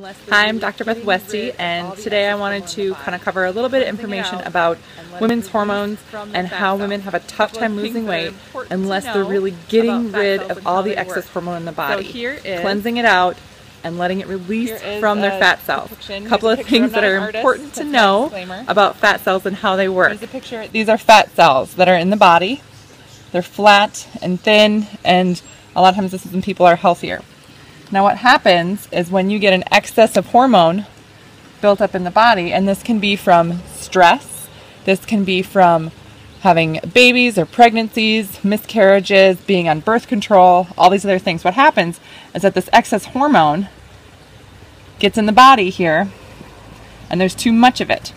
Hi, I'm Dr. Beth Westie, and today I wanted to kind of cover a little bit of information about women's hormones and how women have a tough time losing weight unless they're really getting rid of all the excess hormone in the body, cleansing it out and letting it release from their fat cells. A couple of things that are important to know about fat cells and how they work. These are fat cells that are in the body. They're flat and thin, and a lot of times this is when people are healthier. Now what happens is when you get an excess of hormone built up in the body, and this can be from stress, this can be from having babies or pregnancies, miscarriages, being on birth control, all these other things. What happens is that this excess hormone gets in the body here, and there's too much of it.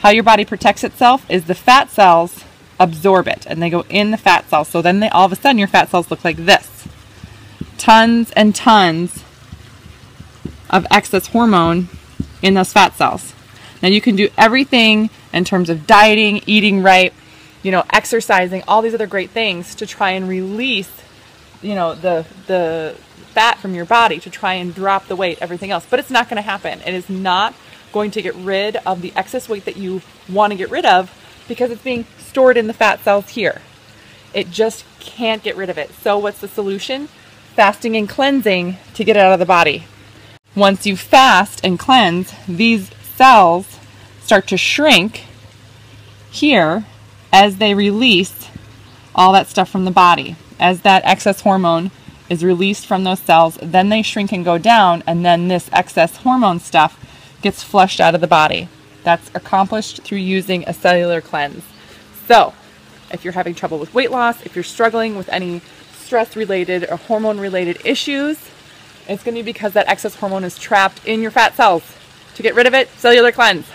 How your body protects itself is the fat cells absorb it, and they go in the fat cells. So then they, all of a sudden your fat cells look like this tons and tons of excess hormone in those fat cells. Now you can do everything in terms of dieting, eating right, you know, exercising, all these other great things to try and release, you know, the the fat from your body to try and drop the weight, everything else. But it's not going to happen. It is not going to get rid of the excess weight that you want to get rid of because it's being stored in the fat cells here. It just can't get rid of it. So what's the solution? Fasting and cleansing to get it out of the body. Once you fast and cleanse, these cells start to shrink here as they release all that stuff from the body. As that excess hormone is released from those cells, then they shrink and go down, and then this excess hormone stuff gets flushed out of the body. That's accomplished through using a cellular cleanse. So, if you're having trouble with weight loss, if you're struggling with any stress related or hormone related issues, it's going to be because that excess hormone is trapped in your fat cells. To get rid of it, cellular cleanse.